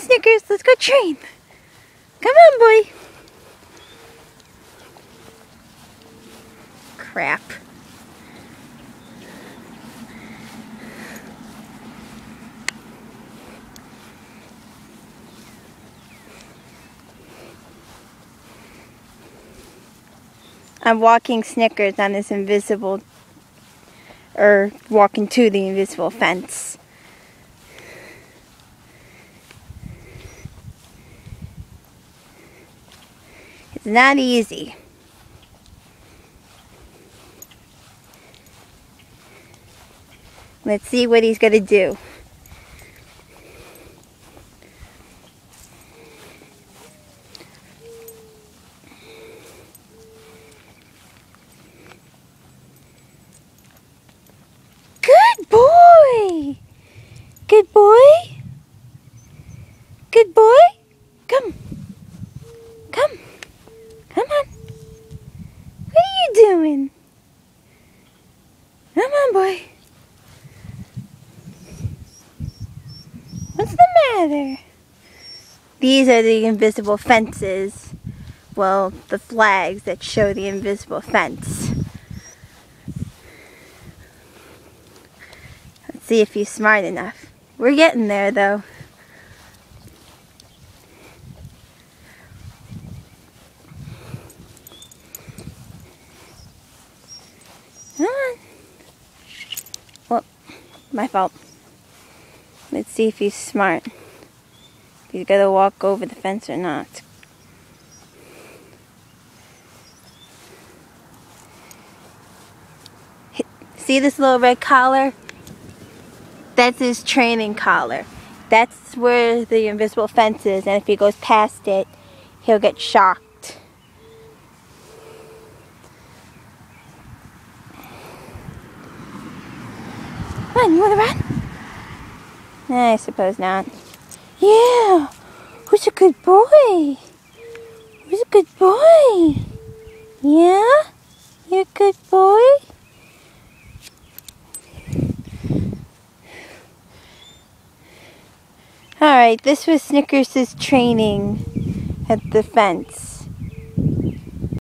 Snickers, let's go train. Come on, boy. Crap. I'm walking Snickers on this invisible, or walking to the invisible fence. It's not easy. Let's see what he's going to do. Good boy! Good boy? Good boy? Come. Come. Come on. What are you doing? Come on, boy. What's the matter? These are the invisible fences. Well, the flags that show the invisible fence. Let's see if he's smart enough. We're getting there, though. Come on. Well, my fault. Let's see if he's smart. If he's gonna walk over the fence or not. See this little red collar? That's his training collar. That's where the invisible fence is, and if he goes past it, he'll get shocked. Come on, you wanna run? I suppose not. Yeah, who's a good boy? Who's a good boy? Yeah? You're a good boy? Alright, this was Snickers' training at the fence.